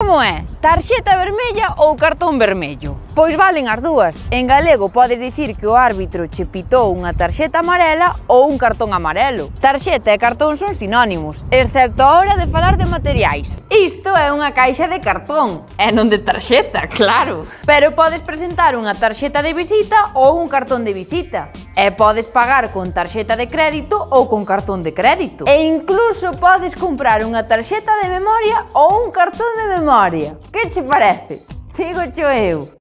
Como é? Tarxeta vermella ou cartón vermello? Pois valen as dúas. En galego podes dicir que o árbitro che pitou unha tarxeta amarela ou un cartón amarelo. Tarxeta e cartón son sinónimos, excepto a hora de falar de materiais. Isto é unha caixa de cartón, e non de tarxeta, claro. Pero podes presentar unha tarxeta de visita ou un cartón de visita e podes pagar con tarxeta de crédito ou con cartón de crédito. E incluso podes comprar unha tarxeta de memoria ou un cartón de memoria. Que che parece? Digo cho eu.